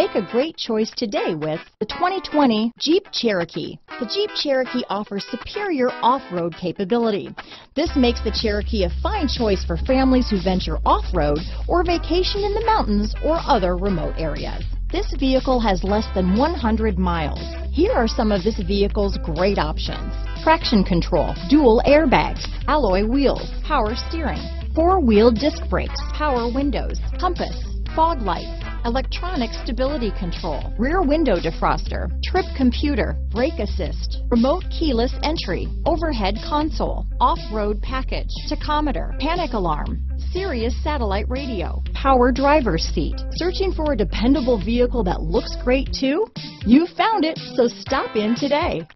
Make a great choice today with the 2020 Jeep Cherokee. The Jeep Cherokee offers superior off-road capability. This makes the Cherokee a fine choice for families who venture off-road or vacation in the mountains or other remote areas. This vehicle has less than 100 miles. Here are some of this vehicle's great options. Traction control, dual airbags, alloy wheels, power steering, four-wheel disc brakes, power windows, compass, fog lights, electronic stability control, rear window defroster, trip computer, brake assist, remote keyless entry, overhead console, off-road package, tachometer, panic alarm, Sirius satellite radio, power driver's seat. Searching for a dependable vehicle that looks great too? You found it, so stop in today.